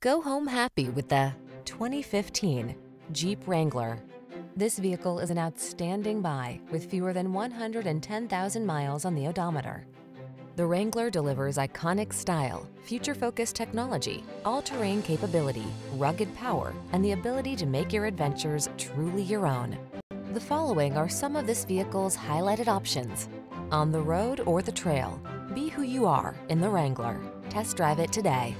Go home happy with the 2015 Jeep Wrangler. This vehicle is an outstanding buy with fewer than 110,000 miles on the odometer. The Wrangler delivers iconic style, future-focused technology, all-terrain capability, rugged power, and the ability to make your adventures truly your own. The following are some of this vehicle's highlighted options. On the road or the trail, be who you are in the Wrangler. Test drive it today.